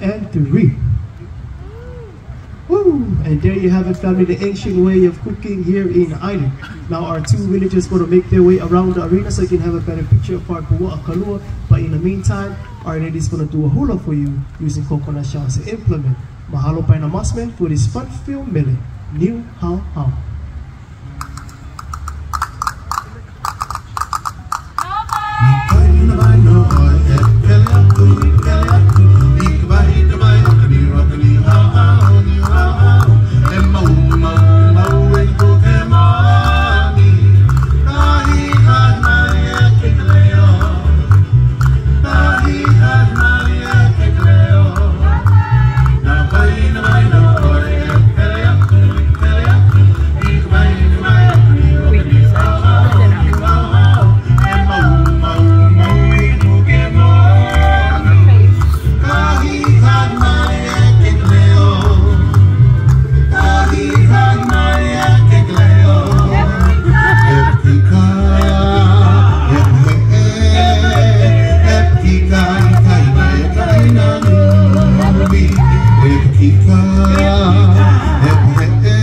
and three. Woo! And there you have it, family, the ancient way of cooking here in Island. Now our two villagers going to make their way around the arena so you can have a better picture of our Pua'a Kalua. But in the meantime, our lady's going to do a hula for you using coconut shells to implement. Mahalo pa namasmen for this fun-filled melee. New How How. yeah